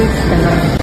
Please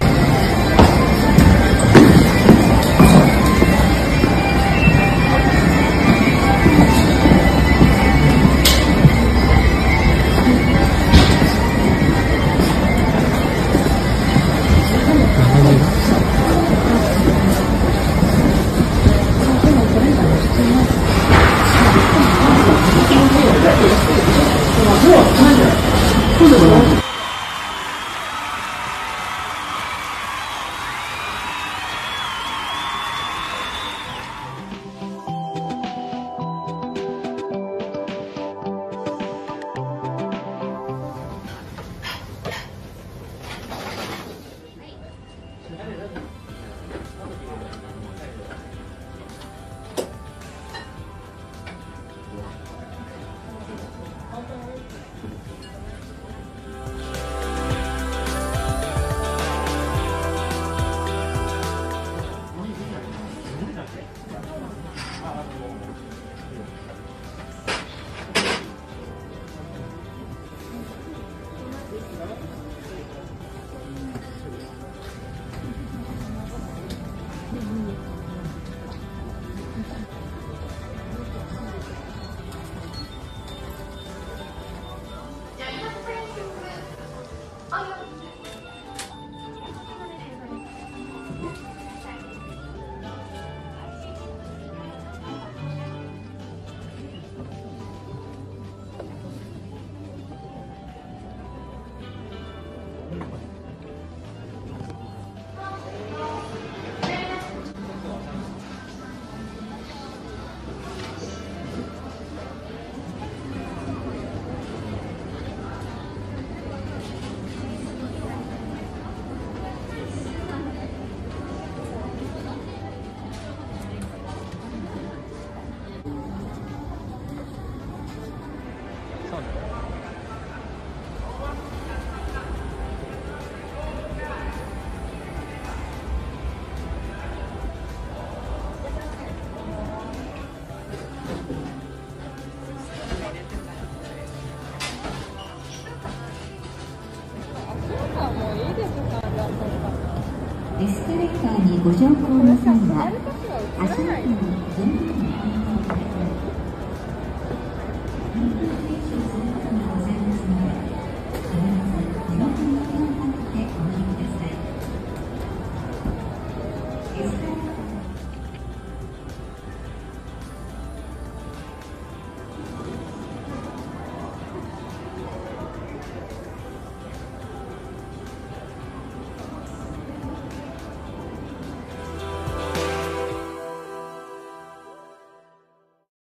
エスカレーターにご乗降の際は足元に全部お